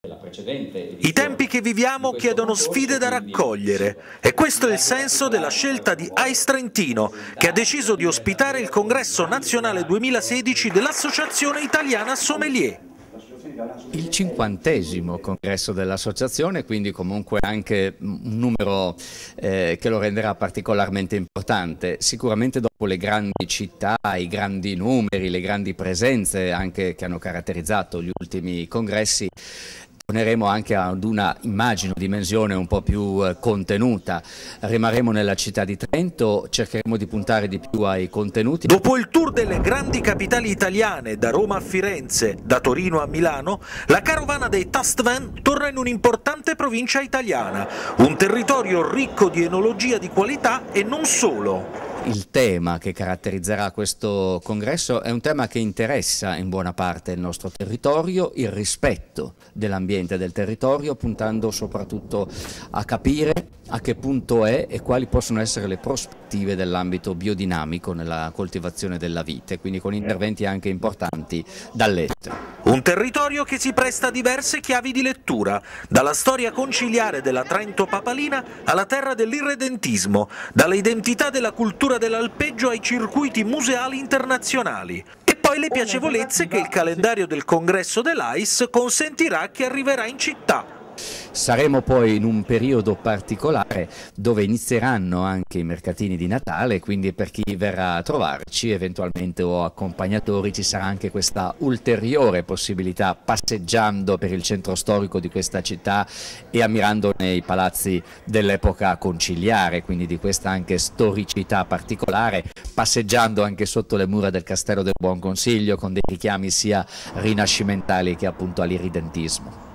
I tempi che viviamo chiedono sfide da raccogliere. E questo è il senso della scelta di Ice Trentino, che ha deciso di ospitare il congresso nazionale 2016 dell'Associazione Italiana Sommelier. Il cinquantesimo congresso dell'associazione, quindi comunque anche un numero eh, che lo renderà particolarmente importante. Sicuramente dopo le grandi città, i grandi numeri, le grandi presenze anche che hanno caratterizzato gli ultimi congressi, Torneremo anche ad una, immagino, dimensione un po' più eh, contenuta. Rimarremo nella città di Trento, cercheremo di puntare di più ai contenuti. Dopo il tour delle grandi capitali italiane, da Roma a Firenze, da Torino a Milano, la carovana dei Tust Van torna in un'importante provincia italiana, un territorio ricco di enologia di qualità e non solo il tema che caratterizzerà questo congresso è un tema che interessa in buona parte il nostro territorio, il rispetto dell'ambiente del territorio, puntando soprattutto a capire a che punto è e quali possono essere le prospettive dell'ambito biodinamico nella coltivazione della vite, quindi con interventi anche importanti dall'estero. Un territorio che si presta a diverse chiavi di lettura, dalla storia conciliare della Trento papalina alla terra dell'irredentismo, dalle identità della cultura dell'alpeggio ai circuiti museali internazionali. Poi le piacevolezze che il calendario del congresso dell'AIS consentirà a chi arriverà in città Saremo poi in un periodo particolare dove inizieranno anche i mercatini di Natale, quindi per chi verrà a trovarci eventualmente o accompagnatori ci sarà anche questa ulteriore possibilità passeggiando per il centro storico di questa città e ammirando nei palazzi dell'epoca conciliare, quindi di questa anche storicità particolare, passeggiando anche sotto le mura del Castello del Buon Consiglio con dei richiami sia rinascimentali che appunto all'iridentismo.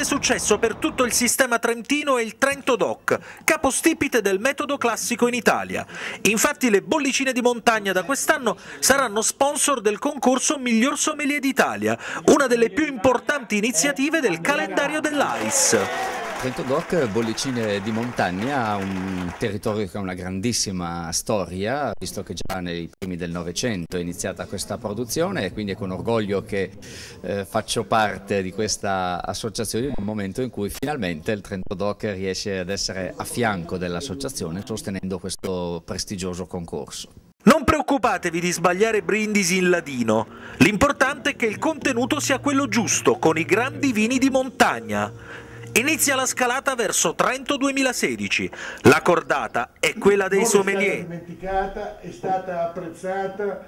Grande successo per tutto il sistema trentino è il Trento Doc, capostipite del metodo classico in Italia. Infatti le bollicine di montagna da quest'anno saranno sponsor del concorso Miglior Sommelier d'Italia, una delle più importanti iniziative del calendario dell'AIS. Trento Doc, bollicine di montagna, un territorio che ha una grandissima storia, visto che già nei primi del Novecento è iniziata questa produzione e quindi è con orgoglio che eh, faccio parte di questa associazione in un momento in cui finalmente il Trento Doc riesce ad essere a fianco dell'associazione sostenendo questo prestigioso concorso. Non preoccupatevi di sbagliare brindisi in ladino, l'importante è che il contenuto sia quello giusto, con i grandi vini di montagna. Inizia la scalata verso Trento 2016. La cordata è quella dei sommelier. Non è stata dimenticata, è stata apprezzata